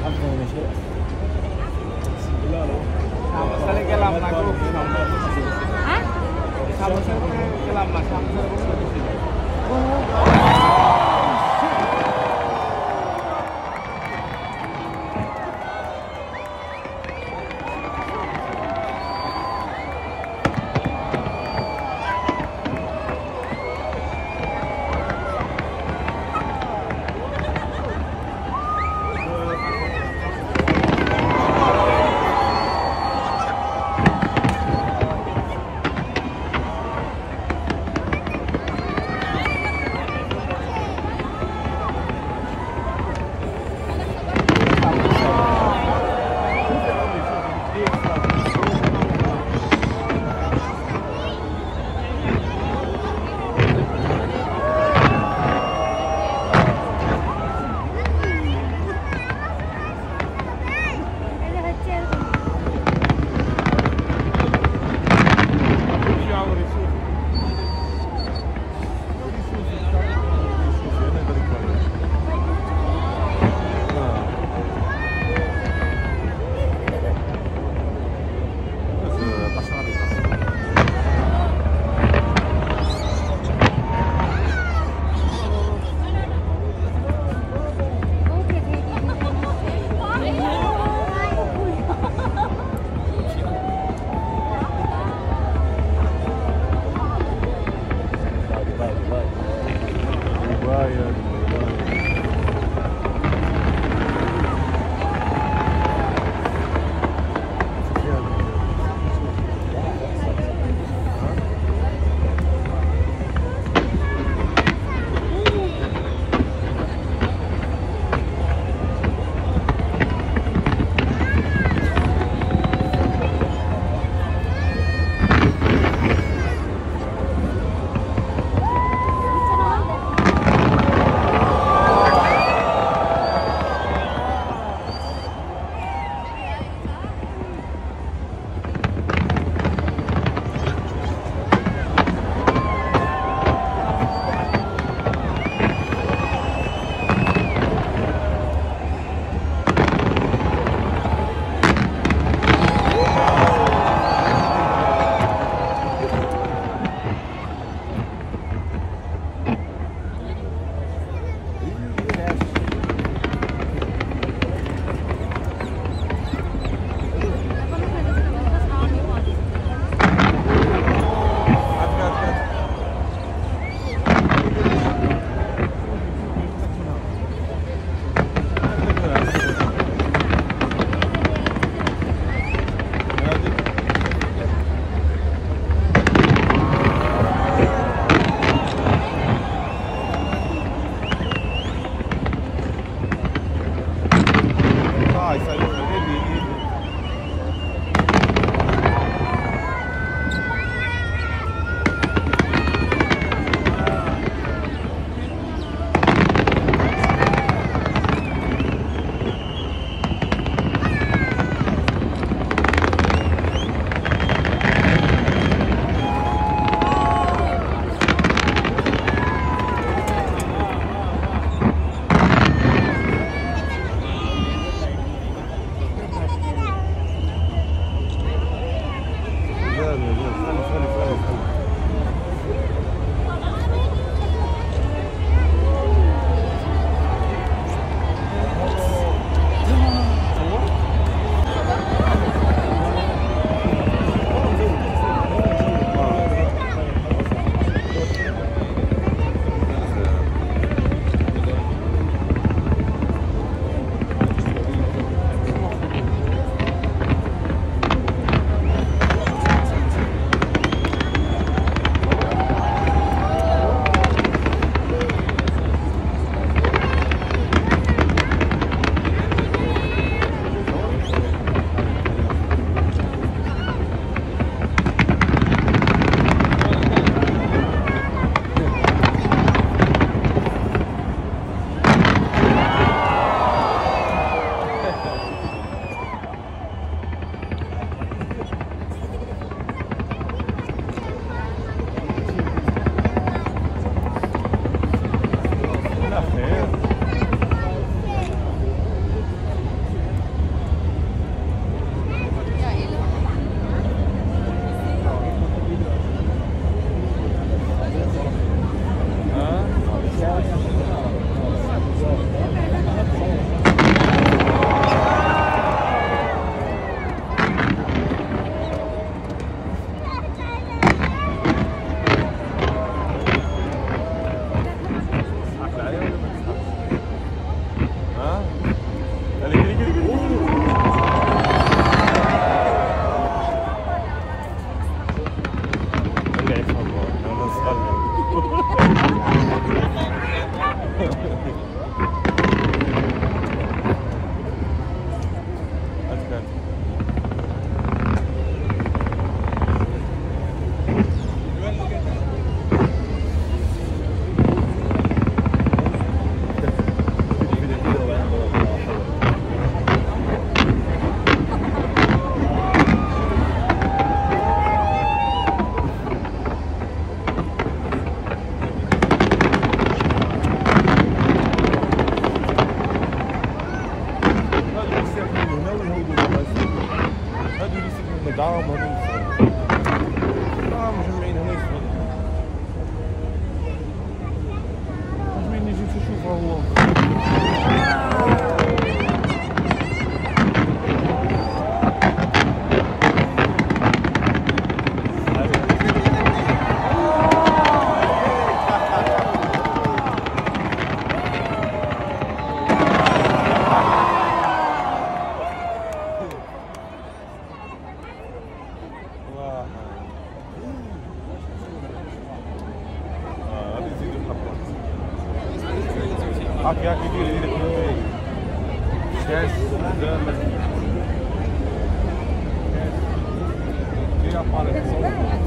Samsung. Hah? Samsung ke lama Samsung. ja. Hakkı hak ediyor, edilip değil. Ses, dönme. Şey yapmalı, sorun.